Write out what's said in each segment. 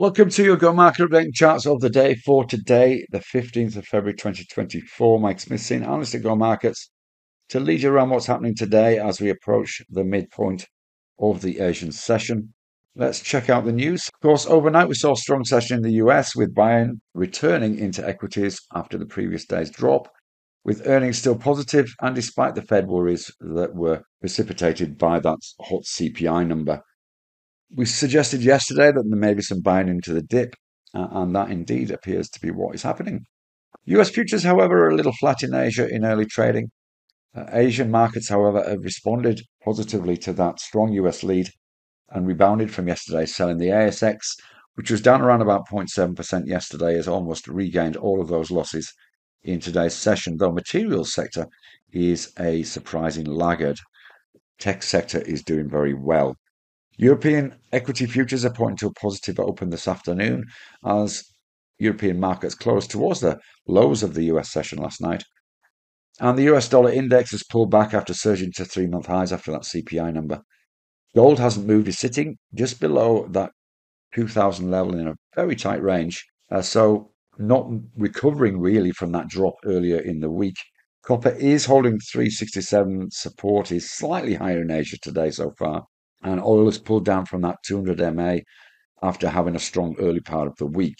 Welcome to your Go Market Update charts of the day for today, the 15th of February 2024. Mike Smith, senior analyst at Go Markets, to lead you around what's happening today as we approach the midpoint of the Asian session. Let's check out the news. Of course, overnight we saw a strong session in the US with buying returning into equities after the previous day's drop, with earnings still positive and despite the Fed worries that were precipitated by that hot CPI number. We suggested yesterday that there may be some buying into the dip, uh, and that indeed appears to be what is happening. US futures, however, are a little flat in Asia in early trading. Uh, Asian markets, however, have responded positively to that strong US lead and rebounded from yesterday, selling the ASX, which was down around about 0.7% yesterday, has almost regained all of those losses in today's session, though materials sector is a surprising laggard. Tech sector is doing very well. European equity futures are pointing to a positive open this afternoon as European markets closed towards the lows of the US session last night. And the US dollar index has pulled back after surging to three month highs after that CPI number. Gold hasn't moved, it's sitting just below that 2000 level in a very tight range. Uh, so, not recovering really from that drop earlier in the week. Copper is holding 367 support, is slightly higher in Asia today so far and oil has pulled down from that 200 MA after having a strong early part of the week.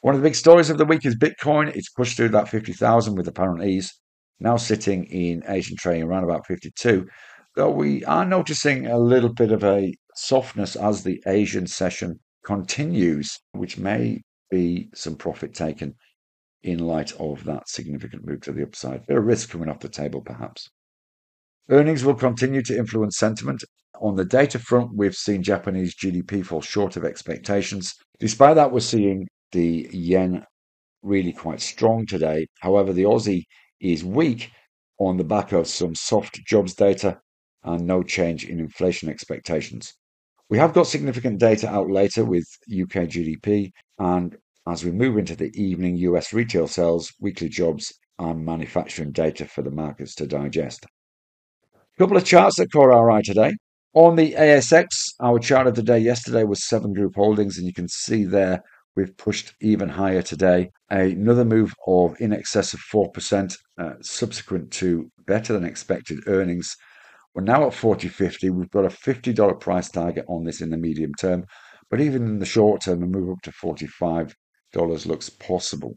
One of the big stories of the week is Bitcoin. It's pushed through that 50,000 with apparent ease, now sitting in Asian trading around about 52. Though we are noticing a little bit of a softness as the Asian session continues, which may be some profit taken in light of that significant move to the upside. A bit of risk coming off the table, perhaps. Earnings will continue to influence sentiment. On the data front, we've seen Japanese GDP fall short of expectations. Despite that, we're seeing the yen really quite strong today. However, the Aussie is weak on the back of some soft jobs data and no change in inflation expectations. We have got significant data out later with UK GDP, and as we move into the evening, US retail sales, weekly jobs, and manufacturing data for the markets to digest couple of charts that caught our eye today. On the ASX, our chart of the day yesterday was seven group holdings, and you can see there we've pushed even higher today. Another move of in excess of 4% uh, subsequent to better than expected earnings. We're now at 40.50. We've got a $50 price target on this in the medium term, but even in the short term, a move up to $45 looks possible.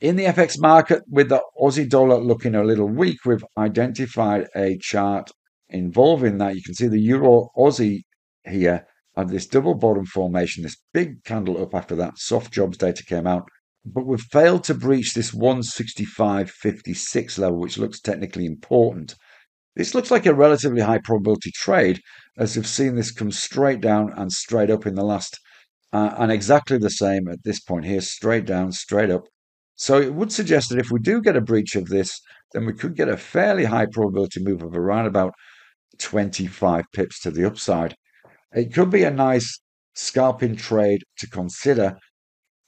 In the FX market, with the Aussie dollar looking a little weak, we've identified a chart involving that. You can see the Euro Aussie here had this double bottom formation, this big candle up after that soft jobs data came out. But we've failed to breach this 165.56 level, which looks technically important. This looks like a relatively high probability trade, as we've seen this come straight down and straight up in the last, uh, and exactly the same at this point here, straight down, straight up, so it would suggest that if we do get a breach of this, then we could get a fairly high probability move of around about 25 pips to the upside. It could be a nice scalping trade to consider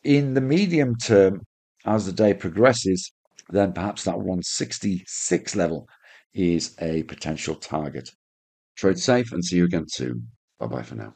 in the medium term as the day progresses. Then perhaps that 166 level is a potential target. Trade safe and see you again soon. Bye bye for now.